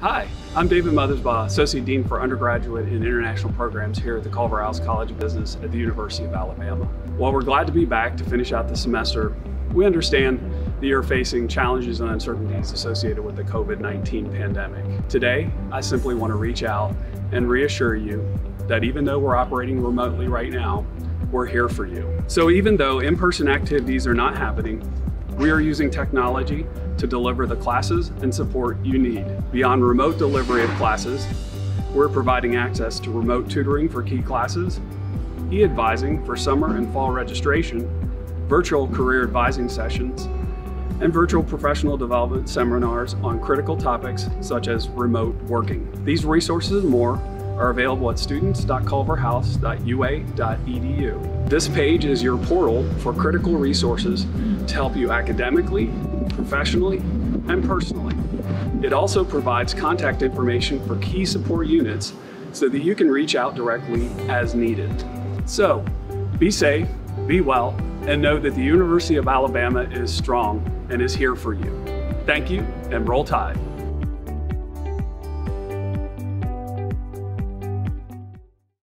Hi, I'm David Mothersbaugh, Associate Dean for Undergraduate and International Programs here at the Culverhouse College of Business at the University of Alabama. While we're glad to be back to finish out the semester, we understand that you're facing challenges and uncertainties associated with the COVID-19 pandemic. Today, I simply want to reach out and reassure you that even though we're operating remotely right now, we're here for you. So even though in-person activities are not happening, we are using technology to deliver the classes and support you need. Beyond remote delivery of classes, we're providing access to remote tutoring for key classes, e-advising for summer and fall registration, virtual career advising sessions, and virtual professional development seminars on critical topics such as remote working. These resources and more are available at students.culverhouse.ua.edu. This page is your portal for critical resources to help you academically, professionally, and personally. It also provides contact information for key support units so that you can reach out directly as needed. So, be safe, be well, and know that the University of Alabama is strong and is here for you. Thank you, and roll tide.